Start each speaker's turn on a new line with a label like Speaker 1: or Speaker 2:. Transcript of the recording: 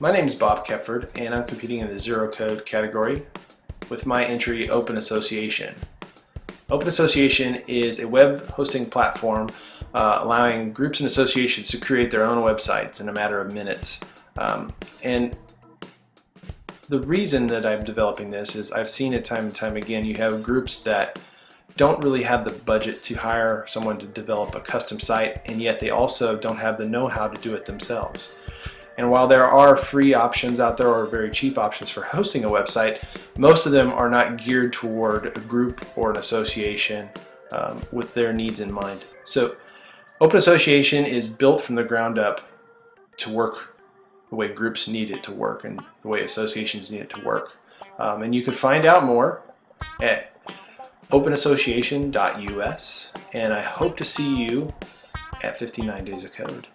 Speaker 1: My name is Bob Kepford and I'm competing in the Zero Code category with my entry Open Association. Open Association is a web hosting platform uh, allowing groups and associations to create their own websites in a matter of minutes. Um, and the reason that I'm developing this is I've seen it time and time again. You have groups that don't really have the budget to hire someone to develop a custom site, and yet they also don't have the know how to do it themselves. And while there are free options out there or very cheap options for hosting a website, most of them are not geared toward a group or an association um, with their needs in mind. So Open Association is built from the ground up to work the way groups need it to work and the way associations need it to work. Um, and you can find out more at openassociation.us and I hope to see you at 59 Days of Code.